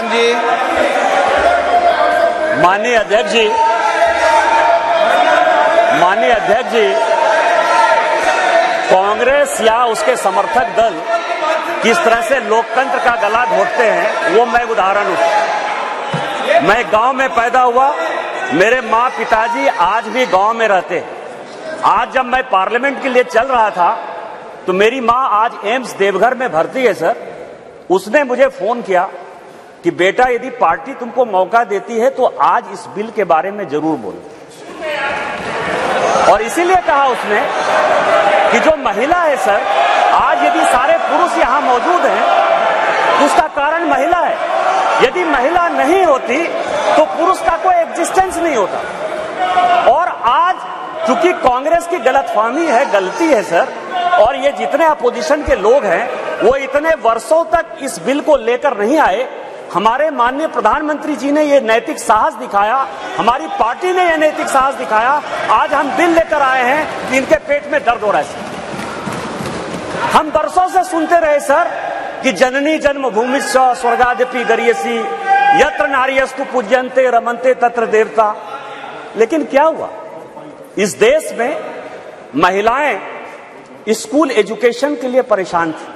प्रधान जी। माननीय अध्यक्ष जी। माननीय अध्यक्ष जी, कांग्रेस या उसके समर्थक दल किस तरह से लोकतंत्र का गला घोटते हैं, वो मैं उदाहरण हूँ। मैं गाँव में पैदा हुआ, मेरे माँ पिताजी आज भी गाँव में रहते हैं। आज जब मैं पार्लियामेंट के लिए चल रहा था तो मेरी माँ आज एम्स देवघर में भर्ती है, सर। उसने मुझे फ़ोन किया कि बेटा, यदि पार्टी तुमको मौका देती है तो आज इस बिल के बारे में ज़रूर बोलो। और इसीलिए कहा उसने कि जो महिला है, सर, आज यदि सारे पुरुष यहाँ मौजूद हैं उसका कारण महिला है। यदि महिला नहीं होती तो पुरुष का कोई एग्जिस्टेंस नहीं होता। और आज चूँकि कांग्रेस की गलतफहमी है, गलती है, सर, और ये जितने अपोजिशन के लोग हैं, वो इतने वर्षों तक इस बिल को लेकर नहीं आए हमारे माननीय प्रधानमंत्री जी ने ये नैतिक साहस दिखाया, हमारी पार्टी ने यह नैतिक साहस दिखाया, आज हम बिल लेकर आए हैं कि इनके पेट में दर्द हो रहा है हम बरसों से सुनते रहे, सर, कि जननी जन्मभूमि स्वर्गादपि गरियसी, यत्र नारियस्तु पूज्यंते रमनते तत्र देवता। लेकिन क्या हुआ? इस देश में महिलाएँ स्कूल एजुकेशन के लिए परेशान थी।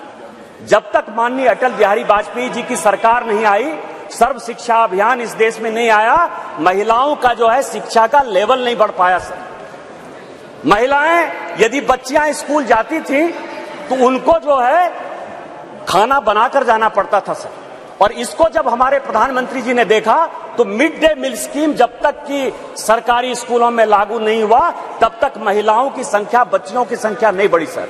जब तक माननीय अटल बिहारी वाजपेयी जी की सरकार नहीं आई, सर्व शिक्षा अभियान इस देश में नहीं आया, महिलाओं का जो है शिक्षा का लेवल नहीं बढ़ पाया, सर। महिलाएँ, यदि बच्चियाँ स्कूल जाती थी तो उनको जो है खाना बनाकर जाना पड़ता था, सर। और इसको जब हमारे प्रधानमंत्री जी ने देखा तो मिड डे मील स्कीम जब तक कि सरकारी स्कूलों में लागू नहीं हुआ, तब तक महिलाओं की संख्या, बच्चियों की संख्या नहीं बढ़ी, सर।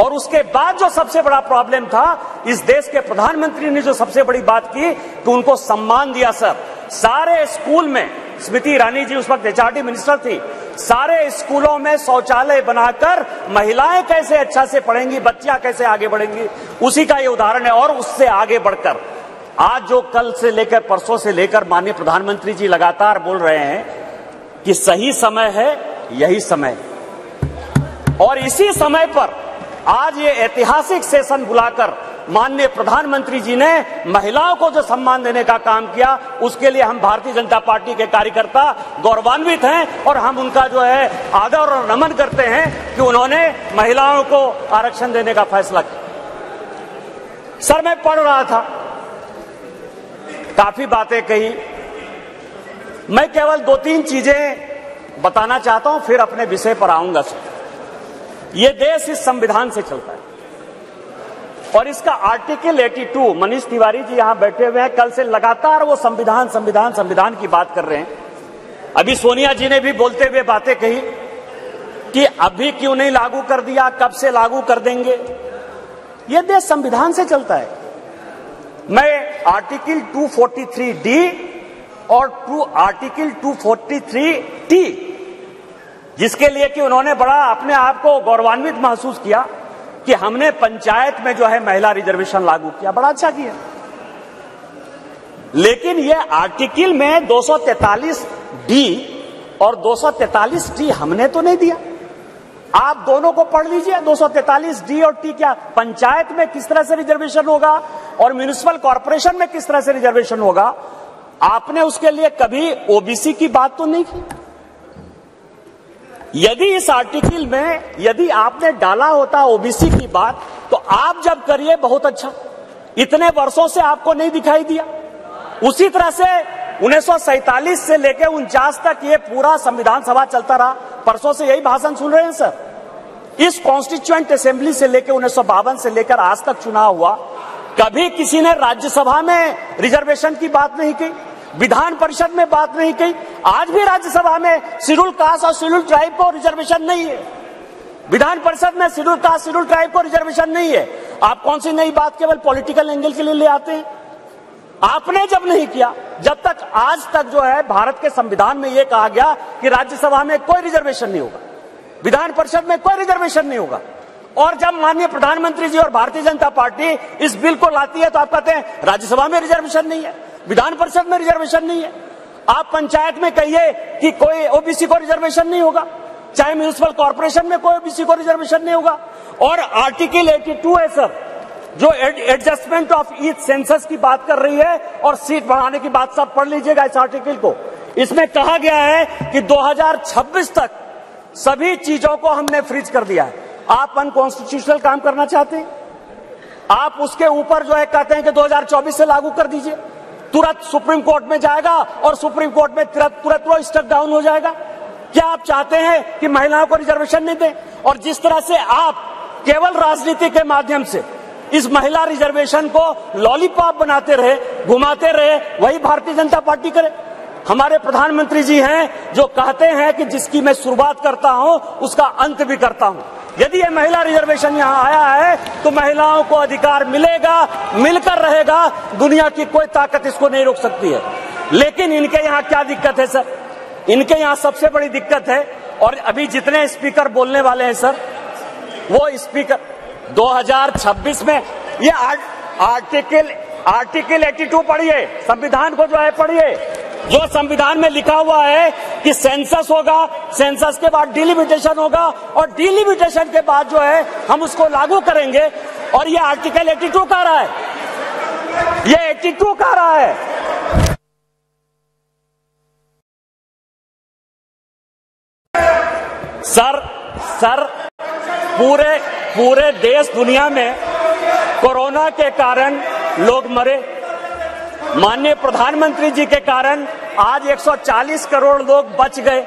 और उसके बाद जो सबसे बड़ा प्रॉब्लम था, इस देश के प्रधानमंत्री ने जो सबसे बड़ी बात की कि उनको सम्मान दिया सर सारे स्कूल में, स्मृति ईरानी जी उस वक्त एचआरडी मिनिस्टर थी, सारे स्कूलों में शौचालय बनाकर महिलाएँ कैसे अच्छा से पढ़ेंगी, बच्चियाँ कैसे आगे बढ़ेंगी, उसी का ये उदाहरण है और उससे आगे बढ़कर। आज जो कल से लेकर परसों से लेकर माननीय प्रधानमंत्री जी लगातार बोल रहे हैं कि सही समय है, यही समय और इसी समय पर आज ये ऐतिहासिक सेशन बुलाकर माननीय प्रधानमंत्री जी ने महिलाओं को जो सम्मान देने का काम किया, उसके लिए हम भारतीय जनता पार्टी के कार्यकर्ता गौरवान्वित हैं और हम उनका जो है आदर और नमन करते हैं कि उन्होंने महिलाओं को आरक्षण देने का फैसला किया। सर, मैं पढ़ रहा था। काफ़ी बातें कही। मैं केवल दो तीन चीज़ें बताना चाहता हूँ, फिर अपने विषय पर आऊँगा, सर। ये देश इस संविधान से चलता है। और इसका आर्टिकल 82 मनीष तिवारी जी यहाँ बैठे हुए हैं, कल से लगातार वो संविधान संविधान संविधान की बात कर रहे हैं। अभी सोनिया जी ने भी बोलते हुए बातें कही कि अभी क्यों नहीं लागू कर दिया, कब से लागू कर देंगे। ये देश संविधान से चलता है। मैं आर्टिकल 243 डी और टू आर्टिकल 243 टी जिसके लिए कि उन्होंने बड़ा अपने आप को गौरवान्वित महसूस किया कि हमने पंचायत में जो है महिला रिजर्वेशन लागू किया। बड़ा अच्छा किया। लेकिन ये आर्टिकल में 243 डी और 243 टी हमने तो नहीं दिया। आप दोनों को पढ़ लीजिए 243 डी और टी क्या पंचायत में किस तरह से रिजर्वेशन होगा और म्यूनिसिपल कॉरपोरेशन में किस तरह से रिजर्वेशन होगा? आपने उसके लिए कभी ओबीसी की बात तो नहीं की? यदि इस आर्टिकल में यदि आपने डाला होता ओबीसी की बात तो आप जब करिए बहुत अच्छा। इतने वर्षों से आपको नहीं दिखाई दिया। उसी तरह से उन्नीस से लेकर उनचास तक ये पूरा संविधान सभा चलता रहा। परसों से यही भाषण सुन रहे हैं, सर। इस कॉन्स्टिट्यूएंट असेंबली से लेकर उन्नीस सौ बावन से लेकर आज तक चुनाव हुआ। कभी किसी ने राज्यसभा में रिजर्वेशन की बात नहीं की। विधान परिषद में बात नहीं की। आज भी राज्यसभा में शेड्यूल कास्ट और शेड्यूल ट्राइब को रिजर्वेशन नहीं है। विधान परिषद में शेड्यूल कास्ट, शेड्यूल ट्राइब को रिजर्वेशन नहीं है। आप कौन सी नई बात केवल पॉलिटिकल एंगल के लिए ले आते हैं? आपने जब नहीं किया, जब तक आज तक जो है भारत के संविधान में यह कहा गया कि राज्यसभा में कोई रिजर्वेशन नहीं होगा। विधान परिषद में कोई रिजर्वेशन नहीं होगा। और जब माननीय प्रधानमंत्री जी और भारतीय जनता पार्टी इस बिल को लाती है तो आप कहते हैं, राज्यसभा में रिजर्वेशन नहीं है। विधान परिषद में रिजर्वेशन नहीं है। आप पंचायत में कहिए कि कोई ओबीसी को रिजर्वेशन नहीं होगा। चाहे म्यूनिसिपल कॉर्पोरेशन में कोई ओबीसी को रिजर्वेशन नहीं होगा। और आर्टिकल 82 है सर जो एडजस्टमेंट ऑफ़ ईच सेंसस की बात कर रही है, और सीट बढ़ाने की बात सब पढ़ लीजिएगा इस आर्टिकल को। इसमें कहा गया है कि 2026 तक सभी चीज़ों को हमने फ्रीज कर दिया है। आप अनकॉन्स्टिट्यूशनल काम करना चाहते हैं? आप उसके ऊपर जो है कहते हैं कि 2024 से लागू कर दीजिए। तुरंत सुप्रीम कोर्ट में जाएगा और सुप्रीम कोर्ट में तुरंत तुरंत वो स्टक डाउन हो जाएगा। क्या आप चाहते हैं कि महिलाओं को रिजर्वेशन नहीं दें? और जिस तरह से आप केवल राजनीति के माध्यम से इस महिला रिजर्वेशन को लॉलीपॉप बनाते रहे, घुमाते रहे, वही भारतीय जनता पार्टी करे। हमारे प्रधानमंत्री जी हैं जो कहते हैं कि जिसकी मैं शुरुआत करता हूँ, उसका अंत भी करता हूँ। यदि ये महिला रिजर्वेशन यहाँ आया है तो महिलाओं को अधिकार मिलेगा, मिलकर रहेगा, दुनिया की कोई ताकत इसको नहीं रोक सकती है। लेकिन इनके यहाँ क्या दिक्कत है, सर? इनके यहाँ सबसे बड़ी दिक्कत है, और अभी जितने स्पीकर बोलने वाले हैं, सर, वो स्पीकर 2026 में ये आर्टिकल आर्टिकल 82 पढ़िए, संविधान को जो है पढ़िए। जो संविधान में लिखा हुआ है कि सेंसस होगा सेंसस के बाद डिलिमिटेशन होगा और डिलिमिटेशन के बाद जो है, हम उसको लागू करेंगे। और ये आर्टिकल 82 कह रहा है। ये 82 कह रहा है। सर सर, पूरे पूरे देश दुनिया में कोरोना के कारण लोग मरे। माननीय प्रधानमंत्री जी के कारण आज 140 करोड़ लोग बच गए।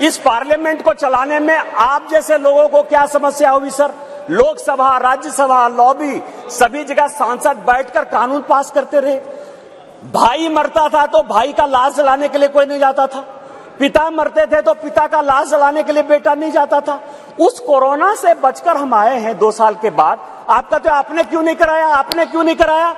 इस पार्लियामेंट को चलाने में आप जैसे लोगों को क्या समस्या होगी, सर? लोकसभा, राज्यसभा, लॉबी, सभी जगह सांसद बैठकर कानून पास करते रहे। भाई मरता था तो भाई का लाश जलाने के लिए कोई नहीं जाता था। पिता मरते थे तो पिता का लाश जलाने के लिए बेटा नहीं जाता था। उस कोरोना से बचकर हम आए हैं दो साल के बाद। आपका तो आपने क्यों नहीं कराया? आपने क्यों नहीं कराया?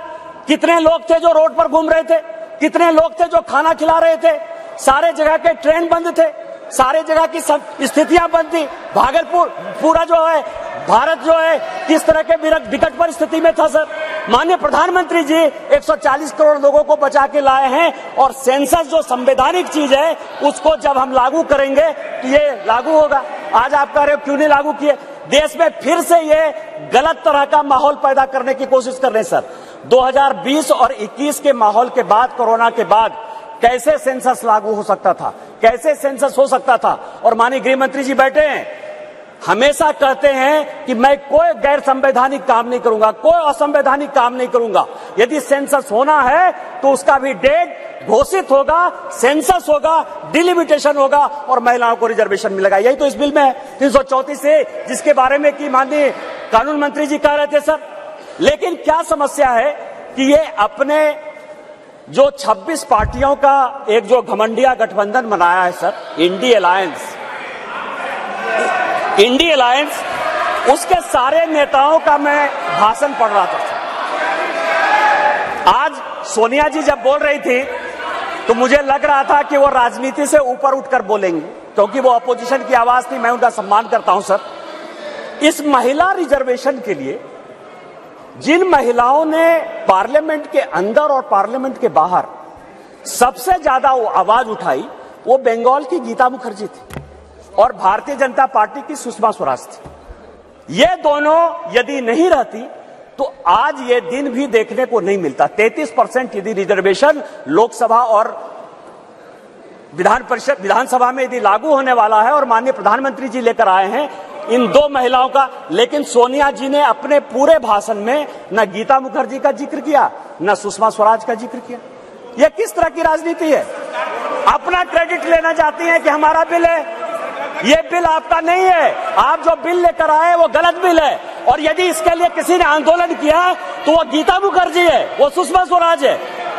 कितने लोग थे जो रोड पर घूम रहे थे? कितने लोग थे जो खाना खिला रहे थे? सारे जगह के ट्रेन बंद थे, सारे जगह की स्थितियाँ बंद थी। भागलपुर पूरा जो है, भारत जो है, किस तरह के विकट परिस्थिति में था, सर? माननीय प्रधानमंत्री जी 140 करोड़ लोगों को बचा के लाए हैं और सेंसस जो संवैधानिक चीज़ है, उसको जब हम लागू करेंगे तो ये लागू होगा। आज आप कह रहे हो, क्यों नहीं लागू किए? देश में फिर से ये गलत तरह का माहौल पैदा करने की कोशिश कर रहे हैं, सर। 2020 और 21 के माहौल के बाद, कोरोना के बाद, कैसे सेंसस लागू हो सकता था? कैसे सेंसस हो सकता था? और माननीय गृह मंत्री जी बैठे हैं। हमेशा कहते हैं कि मैं कोई गैर संवैधानिक काम नहीं करूँगा, कोई असंवैधानिक काम नहीं करूँगा। यदि सेंसस होना है तो उसका भी डेट घोषित होगा, सेंसस होगा, डिलिमिटेशन होगा, और महिलाओं को रिजर्वेशन मिलेगा। यही तो इस बिल में है। तीन सौ जिसके बारे में कि माननीय कानून मंत्री जी कह रहे थे, सर। लेकिन क्या समस्या है कि ये अपने जो 26 पार्टियों का एक जो घमंडिया गठबंधन बनाया है, sir, Indi alliance Indi alliance, उसके सारे नेताओं का मैं भाषण पढ़ रहा था आज सोनिया जी जब बोल रही थी तो मुझे लग रहा था कि वो राजनीति से ऊपर उठकर बोलेंगे, क्योंकि वो अपोजिशन की आवाज़ थी, मैं उनका सम्मान करता हूँ, सर। इस महिला रिजर्वेशन के लिए जिन महिलाओं ने पार्लियामेंट के अंदर और पार्लियामेंट के बाहर सबसे ज़्यादा वो आवाज़ उठाई, वो बंगाल की गीता मुखर्जी थी और भारतीय जनता पार्टी की सुषमा स्वराज थी। ये दोनों यदि नहीं रहती तो आज ये दिन भी देखने को नहीं मिलता। 33 परसेंट यदि रिजर्वेशन लोकसभा और विधान परिषद, विधानसभा में यदि लागू होने वाला है और माननीय प्रधानमंत्री जी लेकर आए हैं इन दो महिलाओं का, लेकिन सोनिया जी ने अपने पूरे भाषण में न गीता मुखर्जी का ज़िक्र किया, न सुषमा स्वराज का ज़िक्र किया। यह किस तरह की राजनीति है? अपना क्रेडिट लेना चाहती है कि हमारा बिल है। ये बिल आपका नहीं है। आप जो बिल लेकर आए वो गलत बिल है। और यदि इसके लिए किसी ने आंदोलन किया तो वो गीता मुखर्जी है, वो सुषमा स्वराज है।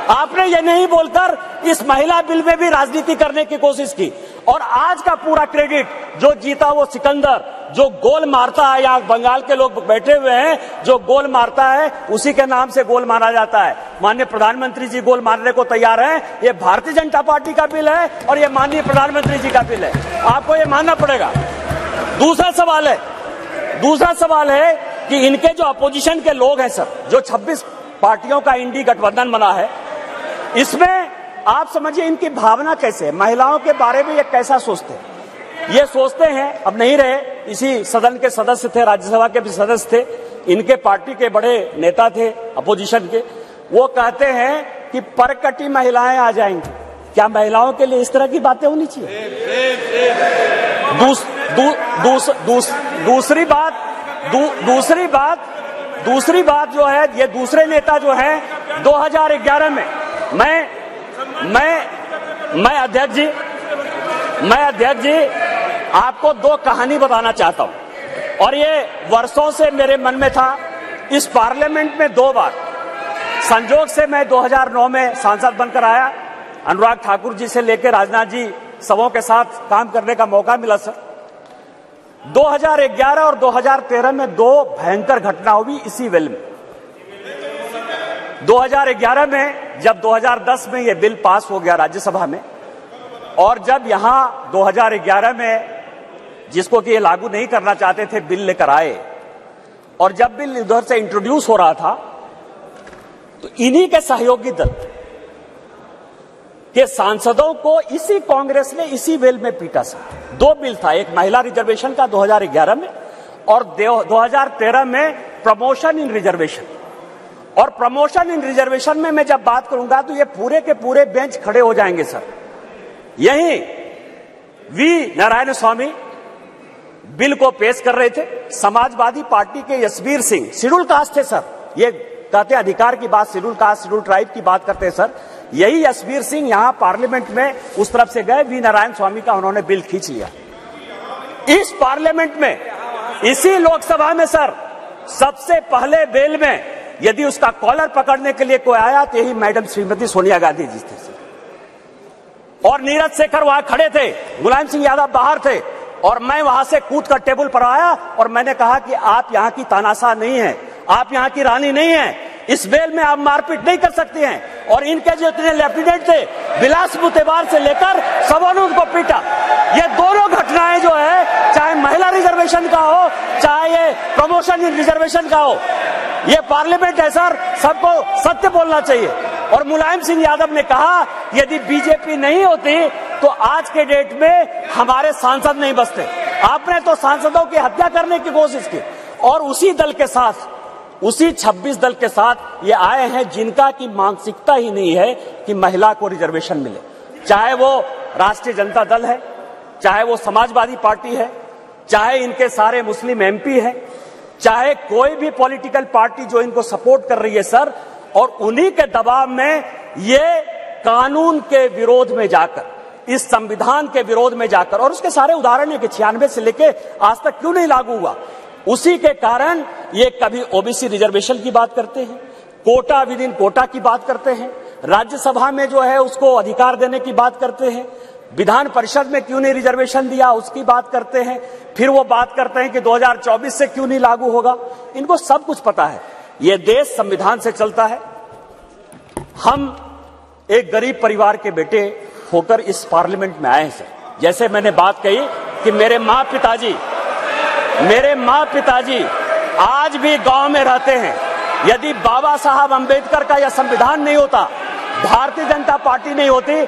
आपने ये नहीं बोलकर इस महिला बिल में भी राजनीति करने की कोशिश की। और आज का पूरा क्रेडिट जो जीता वो सिकंदर जो गोल मारता है, यहाँ बंगाल के लोग बैठे हुए हैं, जो गोल मारता है, उसी के नाम से गोल मारा जाता है। माननीय प्रधानमंत्री जी गोल मारने को तैयार हैं। ये भारतीय जनता पार्टी का बिल है और ये माननीय प्रधानमंत्री जी का बिल है। आपको ये मानना पड़ेगा। दूसरा सवाल है, दूसरा सवाल है कि इनके जो अपोजिशन के लोग हैं सर, जो 26 पार्टियों का इंडी गठबंधन बना है, इसमें आप समझिए इनकी भावना कैसे है? महिलाओं के बारे में ये कैसा सोचते हैं? ये सोचते हैं, अब नहीं रहे इसी सदन के सदस्य थे राज्यसभा के भी सदस्य थे। इनके पार्टी के बड़े नेता थे अपोजिशन के। वो कहते हैं कि परकटी महिलाएँ आ जाएँगी। क्या महिलाओं के लिए इस तरह की बातें होनी चाहिए? दूस, दू, दूस, दूस, दूसरी बात दू, दूसरी बात दूसरी बात जो है ये दूसरे नेता जो है 2011 में। मैं मैं मैं अध्यक्ष जी मैं अध्यक्ष जी आपको दो कहानी बताना चाहता हूँ। और ये वर्षों से मेरे मन में था। इस पार्लियामेंट में दो बार। संजोग से मैं 2009 में सांसद बनकर आया। अनुराग ठाकुर जी से लेकर राजनाथ जी सबों के साथ काम करने का मौका मिला, सर। 2011 और 2013 में दो भयंकर घटना हुई इसी वेल में। 2011 में जब 2010 में यह बिल पास हो गया राज्यसभा में, और जब यहाँ 2011 में जिसको कि ये लागू नहीं करना चाहते थे, बिल लेकर आए। और जब बिल उधर से इंट्रोड्यूस हो रहा था तो इन्हीं के सहयोगी दल के सांसदों को इसी कांग्रेस ने इसी बिल में पीटा सा। दो बिल था, एक महिला रिजर्वेशन का 2011 में और 2013 में प्रमोशन इन रिजर्वेशन। और प्रमोशन इन रिजर्वेशन में मैं जब बात करूँगा तो ये पूरे के पूरे बेंच खड़े हो जाएँगे, सर। यही वी नारायण स्वामी बिल को पेश कर रहे थे। समाजवादी पार्टी के यशवीर सिंह। शेड्यूल कास्ट थे, सर। ये कहते अधिकार की बात, शेड्यूल कास्ट, शेड्यूल ट्राइब की बात करते हैं, सर। यही यशवीर सिंह यहाँ पार्लियामेंट में उस तरफ़ से गए। वी. नारायण स्वामी का उन्होंने बिल खींच लिया। इस पार्लियामेंट में, इसी लोकसभा में, सर, सबसे पहले बिल में यदि उसका कॉलर पकड़ने के लिए कोई आया तो यही मैडम श्रीमती सोनिया गांधी जी थे और नीरज शेखर वहाँ खड़े थे। मुलायम सिंह यादव बाहर थे। और मैं वहाँ से कूद कर टेबल पर आया और मैंने कहा कि आप यहाँ की तानाशाह नहीं है, आप यहाँ की रानी नहीं है। इस बेल में आप मारपीट नहीं कर सकते हैं। और इनके जो इतने लेफ्टिनेंट थे, बिलास मुतेबार से लेकर सबों ने उनको पीटा। ये दोनों घटनाएँ जो है, चाहे महिला रिजर्वेशन का हो, चाहे ये प्रमोशन इन रिजर्वेशन का हो, ये पार्लियामेंट है सर, सबको सत्य बोलना चाहिए। और मुलायम सिंह यादव ने कहा, यदि बीजेपी नहीं होती तो आज के डेट में हमारे सांसद नहीं बसते। आपने तो सांसदों की हत्या करने की कोशिश की। और उसी दल के साथ, उसी 26 दल के साथ ये आए हैं जिनका की मानसिकता ही नहीं है कि महिला को रिजर्वेशन मिले। चाहे वो राष्ट्रीय जनता दल है, चाहे वो समाजवादी पार्टी है, चाहे इनके सारे मुस्लिम एमपी है, चाहे कोई भी पॉलिटिकल पार्टी जो इनको सपोर्ट कर रही है सर, और उन्हीं के दबाव में ये कानून के विरोध में जाकर इस संविधान के विरोध में जाकर, और उसके सारे उदाहरण है कि छियानवे से लेके आज तक क्यों नहीं लागू हुआ? उसी के कारण ये कभी ओबीसी रिजर्वेशन की बात करते हैं, कोटा विद इन कोटा की बात करते हैं, राज्यसभा में जो है उसको अधिकार देने की बात करते हैं, विधान परिषद में क्यों नहीं रिजर्वेशन दिया उसकी बात करते हैं, फिर वो बात करते हैं कि 2024 से क्यों नहीं लागू होगा? इनको सब कुछ पता है। ये देश संविधान से चलता है। हम एक गरीब परिवार के बेटे होकर इस पार्लियामेंट में आए हैं, सर। जैसे मैंने बात कही कि मेरे माँ पिताजी मेरे माँ पिताजी आज भी गाँव में रहते हैं। यदि बाबा साहब अंबेडकर का यह संविधान नहीं होता, भारतीय जनता पार्टी नहीं होती,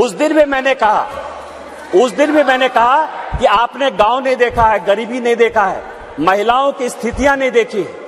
उस दिन भी मैंने कहा, उस दिन भी मैंने कहा कि आपने गाँव नहीं देखा है, गरीबी नहीं देखा है, महिलाओं की स्थितियाँ नहीं देखी है।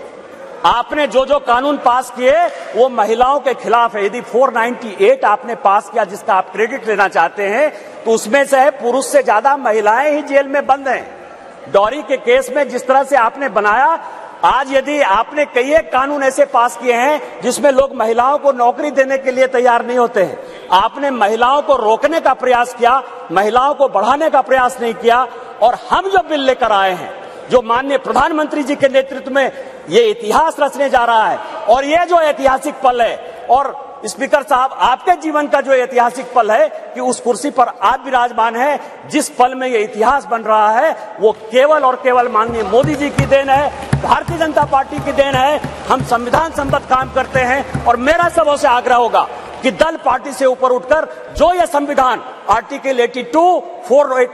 आपने जो जो कानून पास किए, वो महिलाओं के खिलाफ है। यदि 498 आपने पास किया, जिसका आप क्रेडिट लेना चाहते हैं तो उसमें से है, पुरुष से ज़्यादा महिलाएँ ही जेल में बंद हैं। डॉरी के केस में जिस तरह से आपने बनाया, आज यदि आपने कई एक कानून ऐसे पास किए हैं, जिसमें लोग महिलाओं को नौकरी देने के लिए तैयार नहीं होते हैं। आपने महिलाओं को रोकने का प्रयास किया, महिलाओं को बढ़ाने का प्रयास नहीं किया, और हम जो बिल लेकर आए हैं जो माननीय प्रधानमंत्री जी के नेतृत्व में ये इतिहास रचने जा रहा है और ये जो ऐतिहासिक पल है, और स्पीकर साहब, आपके जीवन का जो ऐतिहासिक पल है कि उस कुर्सी पर आप विराजमान है, जिस पल में ये इतिहास बन रहा है, वो केवल और केवल माननीय मोदी जी की देन है, भारतीय जनता पार्टी की देन है, हम संविधान संबद्ध काम करते हैं, और मेरा सबों से आग्रह होगा कि दल पार्टी से ऊपर उठकर जो ये संविधान, article eighty two four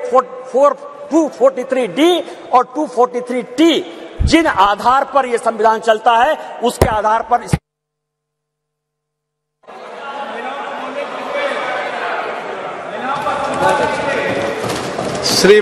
four two forty three D और टू फोर्टी थ्री टी जिन आधार पर यह संविधान चलता है, उसके आधार पर इस... श्री